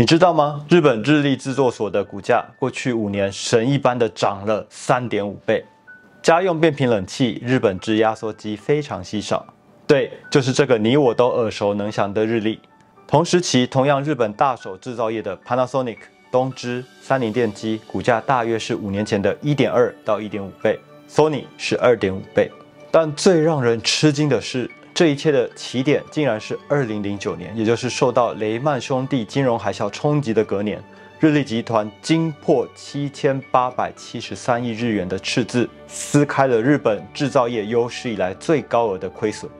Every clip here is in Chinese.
你知道吗？日本日立制作所的股价过去五年神一般的涨了三点五倍。家用变频冷气、日本制压缩机非常稀少。对，就是这个你我都耳熟能详的日立。同时期，同样日本大手制造业的 Panasonic、东芝、三菱电机股价大约是五年前的一点二到一点五倍，Sony 是二点五倍。但最让人吃惊的是。这一切的起点竟然是二零零九年，也就是受到雷曼兄弟金融海啸冲击的隔年，日立集团惊破七千八百七十三亿日元的赤字，撕开了日本制造业有史以来最高额的亏损。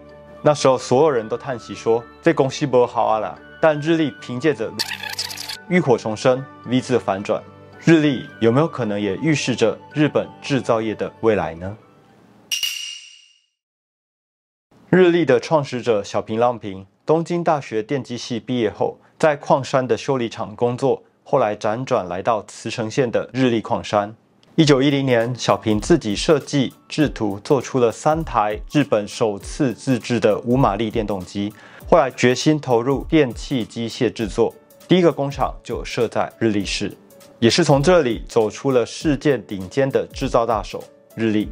那时候，所有人都叹息说：“这公司不好啊啦！”但日立凭借着浴火重生，V 字反转，日立有没有可能也预示着日本制造业的未来呢？日立的创始者小平浪平，东京大学电机系毕业后，在矿山的修理厂工作，后来辗转来到茨城县的日立矿山。一九一零年，小平自己设计制图，做出了三台日本首次自制的五马力电动机。后来决心投入电气机械制作，第一个工厂就设在日立市，也是从这里走出了世界顶尖的制造大手日立。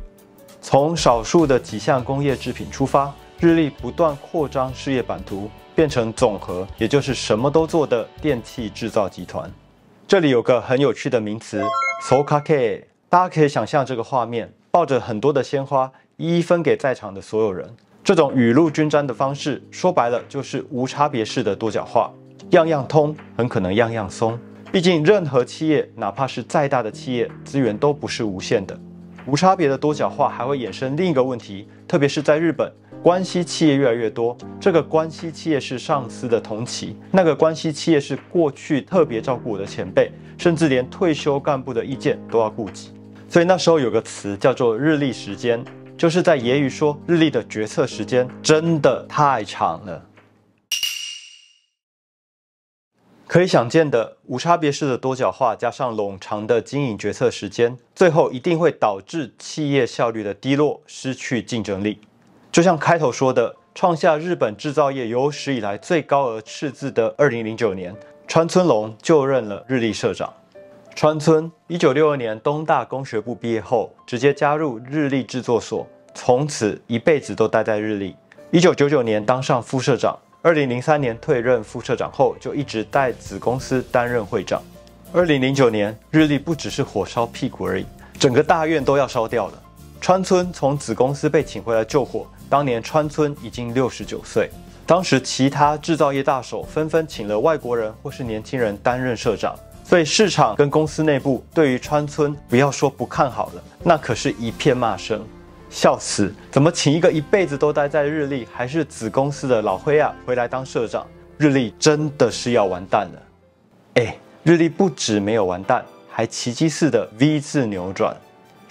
从少数的几项工业制品出发。日立不断扩张事业版图，变成总和，也就是什么都做的电器制造集团。这里有个很有趣的名词 s o k a k 大家可以想象这个画面：抱着很多的鲜花，一一分给在场的所有人。这种雨露均沾的方式，说白了就是无差别式的多角化，样样通，很可能样样松。毕竟任何企业，哪怕是再大的企业，资源都不是无限的。无差别的多角化还会衍生另一个问题，特别是在日本。关系企业越来越多，这个关系企业是上司的同期，那个关系企业是过去特别照顾我的前辈，甚至连退休干部的意见都要顾及。所以那时候有个词叫做“日历时间”，就是在揶揄说日历的决策时间真的太长了。可以想见的，无差别式的多角化加上冗长的经营决策时间，最后一定会导致企业效率的低落，失去竞争力。就像开头说的，创下日本制造业有史以来最高额赤字的二零零九年，川村隆就任了日立社长。川村一九六二年东大工学部毕业后，直接加入日立制作所，从此一辈子都待在日立。一九九九年当上副社长，二零零三年退任副社长后，就一直带子公司担任会长。二零零九年，日立不只是火烧屁股而已，整个大院都要烧掉了。川村从子公司被请回来救火。当年川村已经六十九岁，当时其他制造业大手纷纷请了外国人或是年轻人担任社长，所以市场跟公司内部对于川村不要说不看好了，那可是一片骂声，笑死！怎么请一个一辈子都待在日立还是子公司的老灰啊回来当社长？日立真的是要完蛋了！哎，日立不止没有完蛋，还奇迹似的 V 字扭转。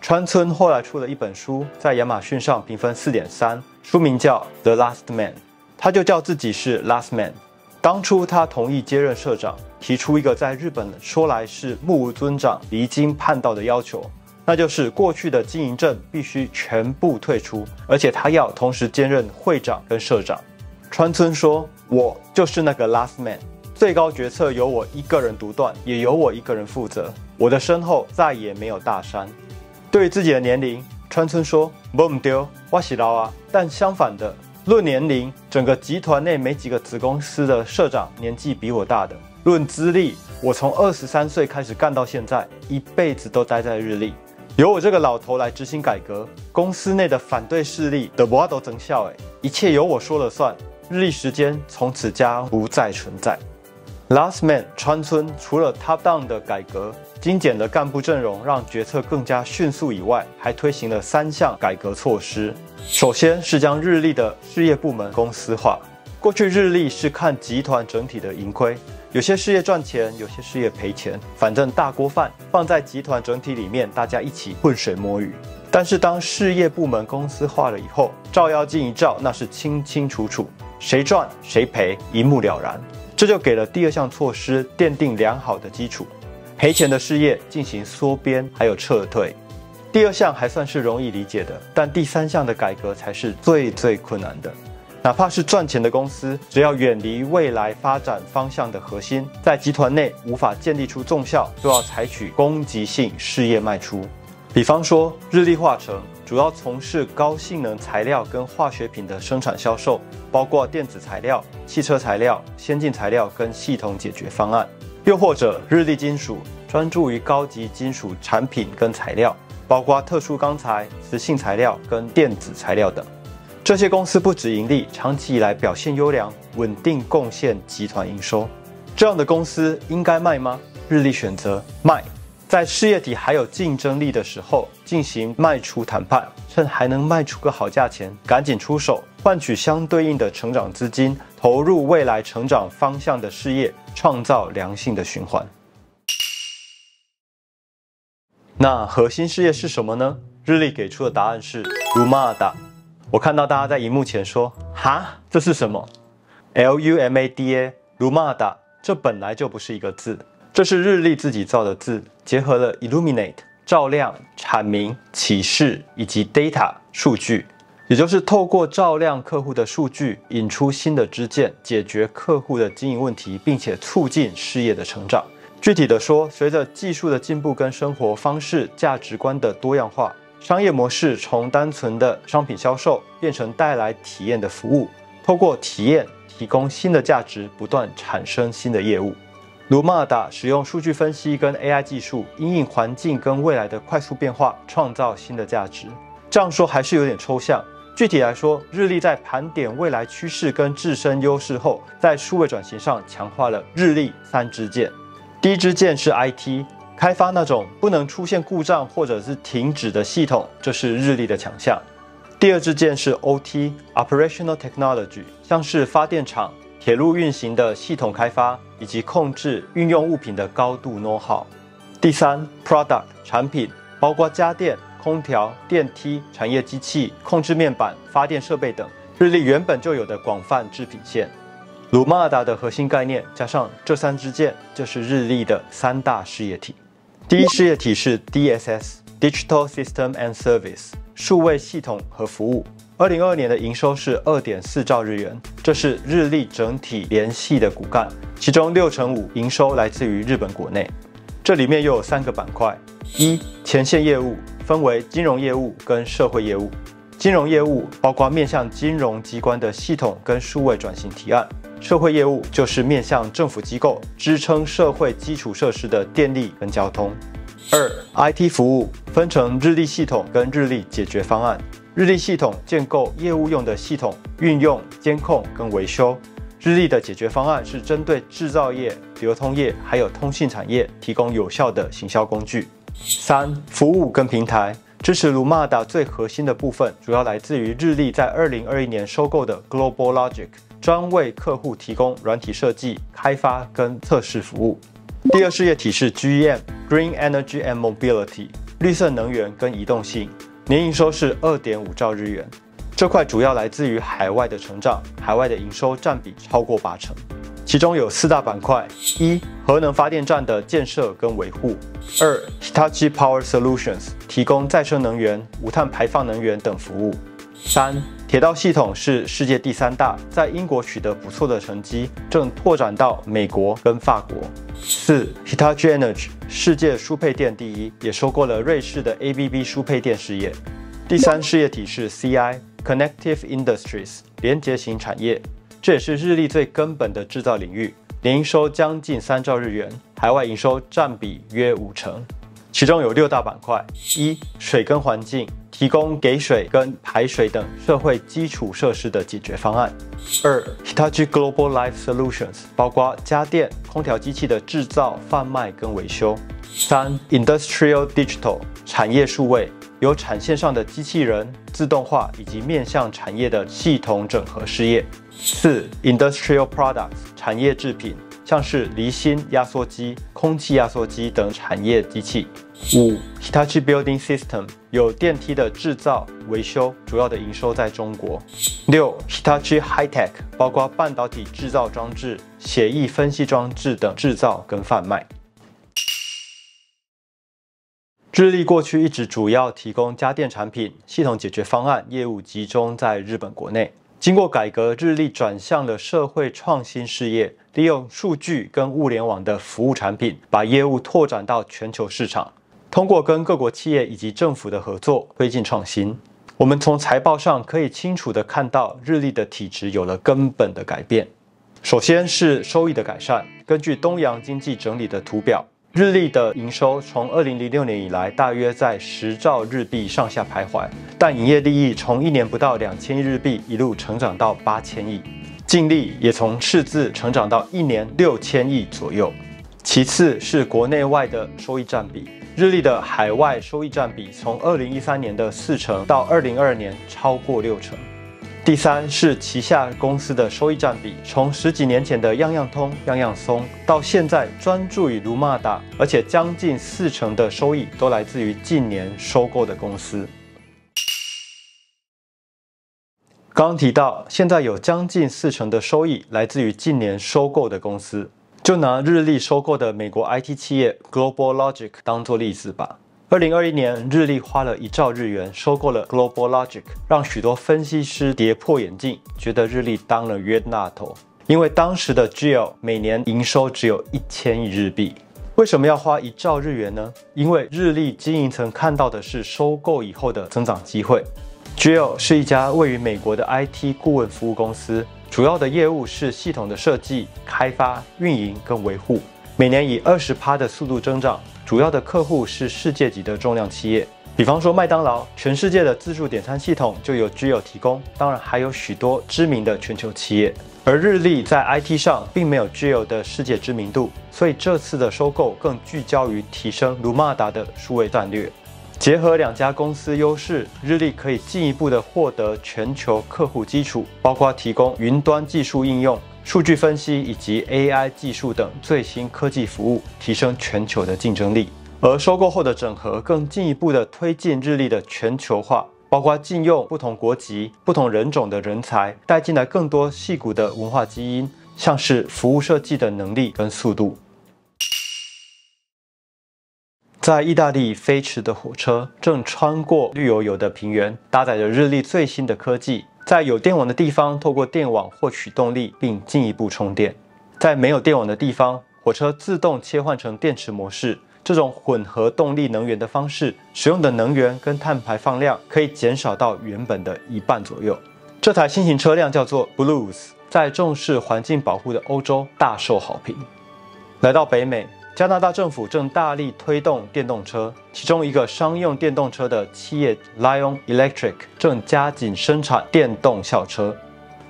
川村后来出了一本书，在亚马逊上评分四点三，书名叫《The Last Man》，他就叫自己是 Last Man。当初他同意接任社长，提出一个在日本说来是目无尊长、离经叛道的要求，那就是过去的经营证必须全部退出，而且他要同时兼任会长跟社长。川村说：“我就是那个 Last Man，最高决策由我一个人独断，也由我一个人负责，我的身后再也没有大山。”对于自己的年龄，川村说：“不丢，我是老啊。”但相反的，论年龄，整个集团内没几个子公司的社长年纪比我大的。论资历，我从二十三岁开始干到现在，一辈子都待在日立。由我这个老头来执行改革，公司内的反对势力的不都增效哎，一切由我说了算。日立时间从此将不再存在。Last man 川村除了 top down 的改革，精简的干部阵容让决策更加迅速以外，还推行了三项改革措施。首先是将日立的事业部门公司化。过去日立是看集团整体的盈亏，有些事业赚钱，有些事业赔钱，反正大锅饭放在集团整体里面，大家一起浑水摸鱼。但是当事业部门公司化了以后，照妖镜一照，那是清清楚楚，谁赚谁赔，一目了然。这就给了第二项措施奠定良好的基础，赔钱的事业进行缩编还有撤退。第二项还算是容易理解的，但第三项的改革才是最最困难的，哪怕是赚钱的公司，只要远离未来发展方向的核心，在集团内无法建立出重效，都要采取攻击性事业卖出。比方说，日立化成主要从事高性能材料跟化学品的生产销售，包括电子材料、汽车材料、先进材料跟系统解决方案。又或者，日立金属专注于高级金属产品跟材料，包括特殊钢材、磁性材料跟电子材料等。这些公司不止盈利，长期以来表现优良，稳定贡献集团营收。这样的公司应该卖吗？日立选择卖，在事业体还有竞争力的时候进行卖出谈判，趁还能卖出个好价钱，赶紧出手，换取相对应的成长资金，投入未来成长方向的事业，创造良性的循环。那核心事业是什么呢？日立给出的答案是 Lumada。我看到大家在荧幕前说：“哈，这是什么？L U M A D A，Lumada，这本来就不是一个字，这是日历自己造的字，结合了 illuminate 照亮、阐明、启示以及 data 数据，也就是透过照亮客户的数据，引出新的支箭，解决客户的经营问题，并且促进事业的成长。具体的说，随着技术的进步跟生活方式、价值观的多样化。”商业模式从单纯的商品销售变成带来体验的服务，透过体验提供新的价值，不断产生新的业务。卢马达使用数据分析跟 AI 技术，因应环境跟未来的快速变化，创造新的价值。这样说还是有点抽象。具体来说，日立在盘点未来趋势跟自身优势后，在数位转型上强化了日立三支箭。第一支箭是 IT。开发那种不能出现故障或者是停止的系统，这是日立的强项。第二支箭是 OT（Operational Technology），像是发电厂、铁路运行的系统开发以及控制运用物品的高度 know how。第三，Product 产品，包括家电、空调、电梯、产业机器、控制面板、发电设备等，日立原本就有的广泛制品线。鲁马达的核心概念加上这三支箭，就是日立的三大事业体。第一事业体是 DSS（Digital System and Service） 数位系统和服务。二零二二年的营收是二点四兆日元，这是日立整体联系的骨干。其中六成五营收来自于日本国内。这里面又有三个板块：一、前线业务分为金融业务跟社会业务。金融业务包括面向金融机关的系统跟数位转型提案。社会业务就是面向政府机构支撑社会基础设施的电力跟交通。二，IT 服务分成日历系统跟日历解决方案。日历系统建构业务用的系统运用、监控跟维修。日历的解决方案是针对制造业、流通业还有通信产业提供有效的行销工具。三，服务跟平台支持 Lumada 最核心的部分，主要来自于日立在二零二一年收购的 Global Logic。专为客户提供软体设计、开发跟测试服务。第二事业体是 GEM（Green Energy and Mobility），绿色能源跟移动性，年营收是二点五兆日元。这块主要来自于海外的成长，海外的营收占比超过八成。其中有四大板块：一、核能发电站的建设跟维护；二、Hitachi Power Solutions 提供再生能源、无碳排放能源等服务；三。铁道系统是世界第三大，在英国取得不错的成绩，正拓展到美国跟法国。四，Hitachi Energy 世界输配电第一，也收购了瑞士的 ABB 输配电事业。第三事业体是 CI Connective Industries 连接型产业，这也是日立最根本的制造领域，年营收将近三兆日元，海外营收占比约五成。其中有六大板块：一、水跟环境，提供给水跟排水等社会基础设施的解决方案；二、Hitachi Global Life Solutions，包括家电、空调机器的制造、贩卖跟维修；三、Industrial Digital，产业数位，有产线上的机器人、自动化以及面向产业的系统整合事业；四、Industrial Products，产业制品。像是离心压缩机、空气压缩机等产业机器。五，Hitachi Building System 有电梯的制造、维修，主要的营收在中国。六，Hitachi High Tech 包括半导体制造装置、协议分析装置等制造跟贩卖。日立过去一直主要提供家电产品、系统解决方案业务，集中在日本国内。经过改革，日立转向了社会创新事业，利用数据跟物联网的服务产品，把业务拓展到全球市场。通过跟各国企业以及政府的合作，推进创新。我们从财报上可以清楚地看到，日立的体质有了根本的改变。首先是收益的改善。根据东洋经济整理的图表，日立的营收从二零零六年以来大约在十兆日币上下徘徊，但营业利益从一年不到两千亿日币一路成长到八千亿，净利也从赤字成长到一年六千亿左右。其次是国内外的收益占比。日立的海外收益占比从二零一三年的四成到二零二二年超过六成。第三是旗下公司的收益占比，从十几年前的样样通、样样松，到现在专注于卢马达，而且将近四成的收益都来自于近年收购的公司。刚刚提到，现在有将近四成的收益来自于近年收购的公司。就拿日立收购的美国 IT 企业 Global Logic 当做例子吧。二零二一年，日立花了一兆日元收购了 Global Logic，让许多分析师跌破眼镜，觉得日立当了冤大头。因为当时的 GL 每年营收只有一千亿日币，为什么要花一兆日元呢？因为日立经营层看到的是收购以后的增长机会。GL 是一家位于美国的 IT 顾问服务公司。主要的业务是系统的设计、开发、运营跟维护，每年以二十趴的速度增长。主要的客户是世界级的重量企业，比方说麦当劳，全世界的自助点餐系统就由 GL 提供。当然还有许多知名的全球企业。而日立在 IT 上并没有 GL 的世界知名度，所以这次的收购更聚焦于提升卢马达的数位战略。结合两家公司优势，日立可以进一步的获得全球客户基础，包括提供云端技术应用、数据分析以及 AI 技术等最新科技服务，提升全球的竞争力。而收购后的整合，更进一步的推进日立的全球化，包括禁用不同国籍、不同人种的人才，带进来更多细骨的文化基因，像是服务设计的能力跟速度。在意大利飞驰的火车正穿过绿油油的平原，搭载着日立最新的科技，在有电网的地方透过电网获取动力，并进一步充电；在没有电网的地方，火车自动切换成电池模式。这种混合动力能源的方式，使用的能源跟碳排放量可以减少到原本的一半左右。这台新型车辆叫做 Blues，在重视环境保护的欧洲大受好评。来到北美。加拿大政府正大力推动电动车，其中一个商用电动车的企业 Lion Electric 正加紧生产电动校车。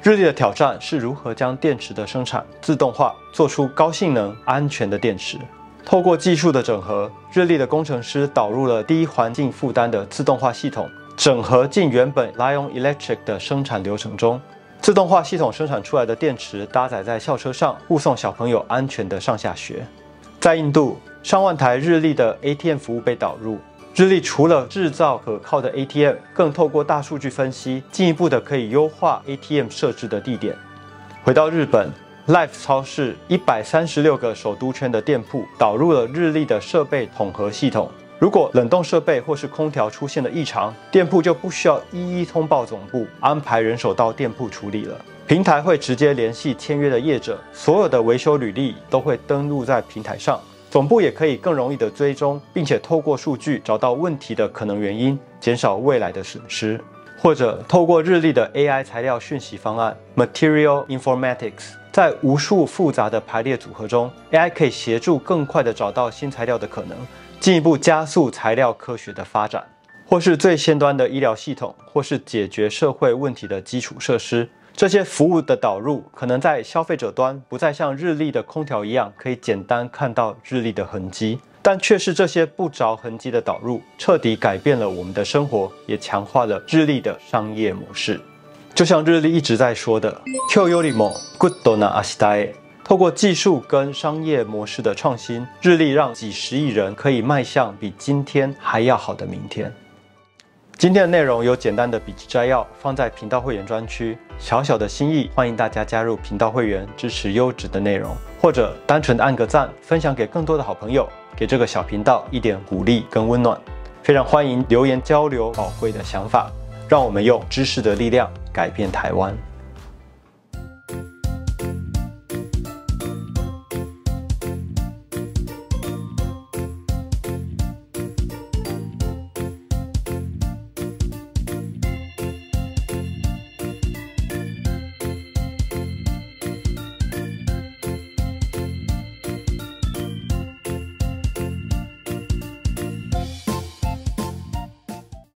日立的挑战是如何将电池的生产自动化，做出高性能、安全的电池。透过技术的整合，日立的工程师导入了低环境负担的自动化系统，整合进原本 Lion Electric 的生产流程中。自动化系统生产出来的电池搭载在校车上，护送小朋友安全的上下学。在印度，上万台日立的 ATM 服务被导入。日立除了制造可靠的 ATM，更透过大数据分析，进一步的可以优化 ATM 设置的地点。回到日本，Life 超市一百三十六个首都圈的店铺导入了日立的设备统合系统。如果冷冻设备或是空调出现了异常，店铺就不需要一一通报总部，安排人手到店铺处理了。平台会直接联系签约的业者，所有的维修履历都会登录在平台上，总部也可以更容易的追踪，并且透过数据找到问题的可能原因，减少未来的损失。或者透过日历的 AI 材料讯息方案 Material Informatics，在无数复杂的排列组合中，AI 可以协助更快的找到新材料的可能，进一步加速材料科学的发展。或是最先端的医疗系统，或是解决社会问题的基础设施。这些服务的导入，可能在消费者端不再像日立的空调一样，可以简单看到日立的痕迹，但却是这些不着痕迹的导入，彻底改变了我们的生活，也强化了日立的商业模式。就像日立一直在说的，Q U L I M O Good Dona a s t a 透过技术跟商业模式的创新，日立让几十亿人可以迈向比今天还要好的明天。今天的内容有简单的笔记摘要，放在频道会员专区。小小的心意，欢迎大家加入频道会员，支持优质的内容，或者单纯的按个赞，分享给更多的好朋友，给这个小频道一点鼓励跟温暖。非常欢迎留言交流宝贵的想法，让我们用知识的力量改变台湾。